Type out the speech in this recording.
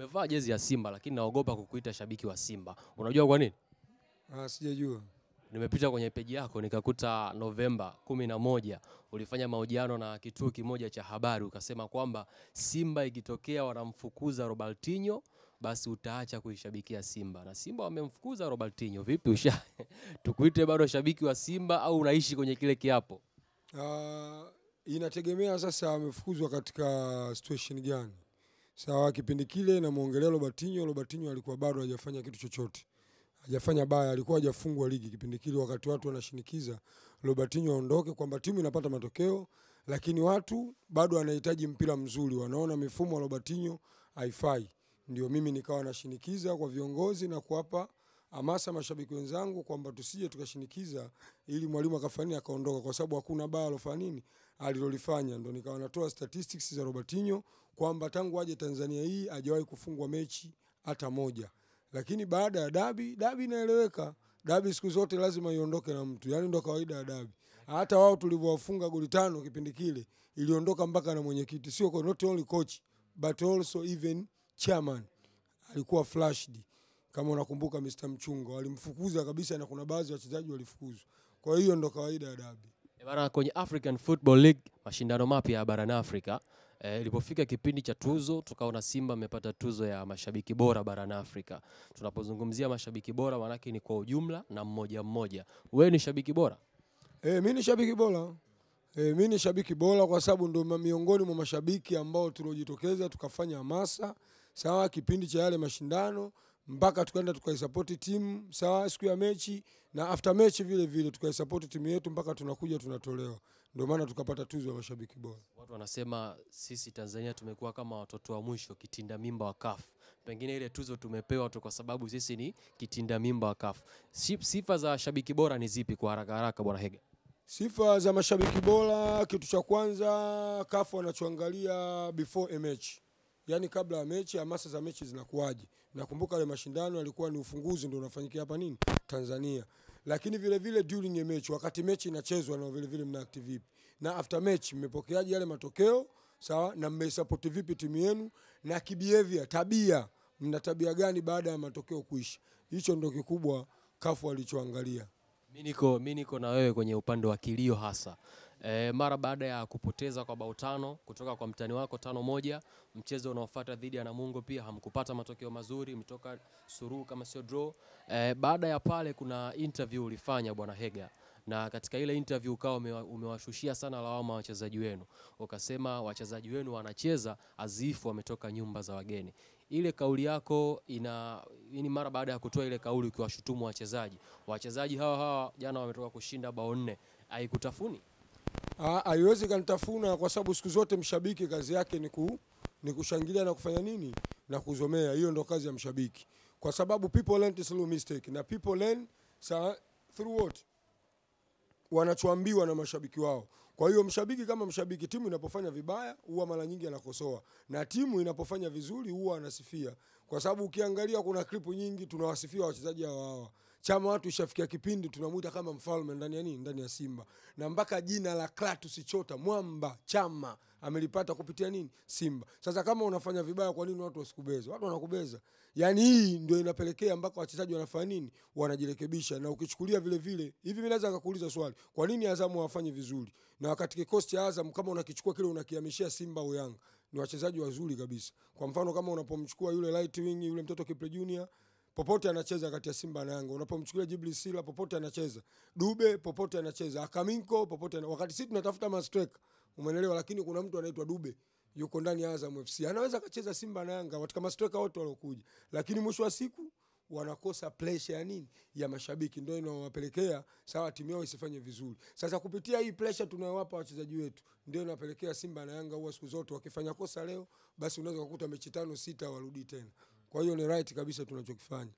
Umevaa jezi ya Simba lakini naogopa kukuita shabiki wa Simba. Unajua kwa nini? Ah, sijajua. Nimepita kwenye peji yako nikakuta Novemba kumi na moja ulifanya mahojiano na kituo kimoja cha habari ukasema kwamba Simba ikitokea wanamfukuza Robertinho basi utaacha kuishabikia Simba na Simba wamemfukuza Robertinho. Vipi, usha tukuite bado shabiki wa Simba au unaishi kwenye kile kiapo? Ah, inategemea sasa amefukuzwa katika situation gani. Sawa, kipindi kile namwongelea Robertinho, Robertinho alikuwa bado hajafanya kitu chochote, hajafanya baya, alikuwa hajafungwa ligi kipindi kile, wakati watu wanashinikiza Robertinho aondoke, kwamba timu inapata matokeo, lakini watu bado wanahitaji mpira mzuri, wanaona mifumo ya Robertinho haifai. Ndio mimi nikawa nashinikiza kwa viongozi na kuwapa hamasa mashabiki wenzangu kwamba tusije tukashinikiza ili mwalimu akafanya akaondoka, kwa sababu hakuna baya alofanya nini alilolifanya. Ndo nikawa natoa statistics za Robertinho kwamba tangu aje Tanzania hii hajawahi kufungwa mechi hata moja, lakini baada ya dabi, dabi inaeleweka, dabi siku zote lazima iondoke na mtu, yani ndo kawaida ya dabi. Hata wao tulivyowafunga goli tano kipindi kile iliondoka mpaka na mwenyekiti, sio not only coach but also even chairman. Alikuwa flashed kama unakumbuka Mr. Mchunga walimfukuza kabisa, na kuna baadhi ya wachezaji walifukuzwa. Kwa hiyo ndo kawaida ya dabi. E Bana, kwenye African Football League mashindano mapya ya barani Afrika eh, ilipofika kipindi cha tuzo tukaona Simba amepata tuzo ya mashabiki bora barani Afrika. Tunapozungumzia mashabiki bora manake ni kwa ujumla na mmoja mmoja. Wewe ni shabiki bora? E, mi ni shabiki bora e, mi ni shabiki bora kwa sababu ndo miongoni mwa mashabiki ambao tuliojitokeza tukafanya hamasa sawa, kipindi cha yale mashindano mpaka tukaenda tukaisapoti timu sawa, siku ya mechi na after mechi vile vile tukaisapoti timu yetu mpaka tunakuja tunatolewa, ndio maana tukapata tuzo ya mashabiki bora. Watu wanasema sisi Tanzania tumekuwa kama watoto wa mwisho kitinda mimba wa CAF. Pengine ile tuzo tumepewa tu kwa sababu sisi ni kitinda mimba wa CAF. Sifa za shabiki bora ni zipi kwa haraka haraka, bwana Hega? Sifa za mashabiki bora, kitu cha kwanza kafu wanachoangalia before a match, yaani kabla ya mechi, hamasa za mechi zinakuwaje. Nakumbuka yale mashindano yalikuwa ni ufunguzi ndio unafanyikia hapa nini? Tanzania, lakini vile vile during ya mechi, wakati mechi inachezwa, na vile vile mna active vipi, na after match mmepokeaje yale matokeo? Sawa, na mmeisupport vipi timu yenu, na kibehavior, tabia, mna tabia gani baada ya matokeo kuisha. Hicho ndio kikubwa kafu alichoangalia. Mimi niko mimi niko na wewe kwenye upande wa kilio hasa e, mara baada ya kupoteza kwa bao tano kutoka kwa mtani wako tano moja, mchezo unaofuata dhidi ya Namungo pia hamkupata matokeo mazuri, mtoka suruhu kama sio draw. E, baada ya pale kuna interview ulifanya bwana Hega, na katika ile interview ukawa umewashushia sana lawama wachezaji wenu, ukasema wachezaji wenu wanacheza azifu wametoka nyumba za wageni. Ile kauli yako ina ni mara baada ya kutoa ile kauli ukiwashutumu wachezaji wachezaji hawa hawa jana wametoka kushinda bao nne, haikutafuni? Ah, haiwezi kanitafuna kwa sababu siku zote mshabiki kazi yake ni, ku, ni kushangilia na kufanya nini na kuzomea. Hiyo ndo kazi ya mshabiki, kwa sababu people learn through mistake na people learn sa, through what wanachoambiwa na mashabiki wao. Kwa hiyo mshabiki kama mshabiki, timu inapofanya vibaya huwa mara nyingi anakosoa, na timu inapofanya vizuri huwa anasifia, kwa sababu ukiangalia kuna klipu nyingi tunawasifia wachezaji hawa hawa. Chama watu ishafikia kipindi tunamwita kama mfalme ndani ya nini, ndani ya Simba, na mpaka jina la Clatous Chota Mwamba Chama amelipata kupitia nini, Simba. Sasa kama unafanya vibaya, kwa nini watu wasikubeza? Watu wanakubeza. Yani hii ndio inapelekea mpaka wachezaji wanafanya nini, wanajirekebisha. Na ukichukulia vile vile hivi, mimi naweza kukuuliza swali, kwa nini Azamu hawafanyi vizuri? Na wakati kikosi cha Azam kama unakichukua kile unakihamishia Simba au Yanga, ni wachezaji wazuri kabisa. Kwa mfano kama unapomchukua yule right wing yule mtoto Kiple Junior popote anacheza kati ya Simba na Yanga. Unapomchukulia Jibli Sila popote anacheza, Dube popote anacheza, Akaminko popote ana... wakati sisi tunatafuta mastreka, umeelewa? Lakini kuna mtu anaitwa Dube yuko ndani ya Azam FC, anaweza akacheza Simba na Yanga katika mastreka wote waliokuja, lakini mwisho wa siku wanakosa pressure ya nini ya mashabiki, ndio inawapelekea sawa timu yao isifanye vizuri. Sasa kupitia hii pressure tunayowapa wachezaji wetu, ndio inawapelekea Simba na Yanga huwa siku zote wakifanya kosa leo, basi unaweza kukuta mechi tano sita warudi tena. Kwa hiyo ni right kabisa tunachokifanya.